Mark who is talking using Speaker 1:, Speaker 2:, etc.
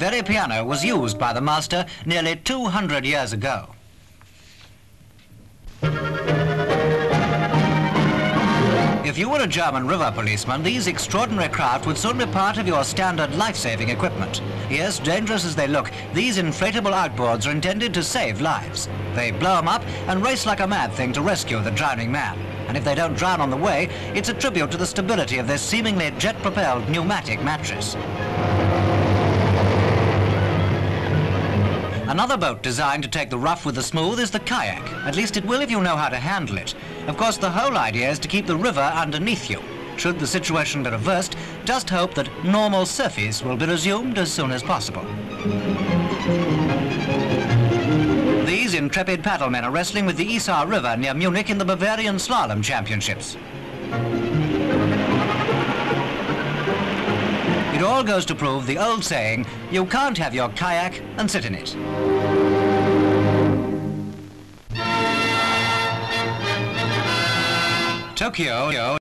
Speaker 1: very piano was used by the master nearly 200 years ago. If you were a German river policeman, these extraordinary craft would soon be part of your standard life-saving equipment. Yes, dangerous as they look, these inflatable outboards are intended to save lives. They blow them up and race like a mad thing to rescue the drowning man. And if they don't drown on the way, it's a tribute to the stability of this seemingly jet-propelled pneumatic mattress. Another boat designed to take the rough with the smooth is the kayak. At least it will if you know how to handle it. Of course, the whole idea is to keep the river underneath you. Should the situation be reversed, just hope that normal surface will be resumed as soon as possible. These intrepid paddlemen are wrestling with the Isar River near Munich in the Bavarian Slalom Championships. It all goes to prove the old saying, you can't have your kayak and sit in it. Tokyo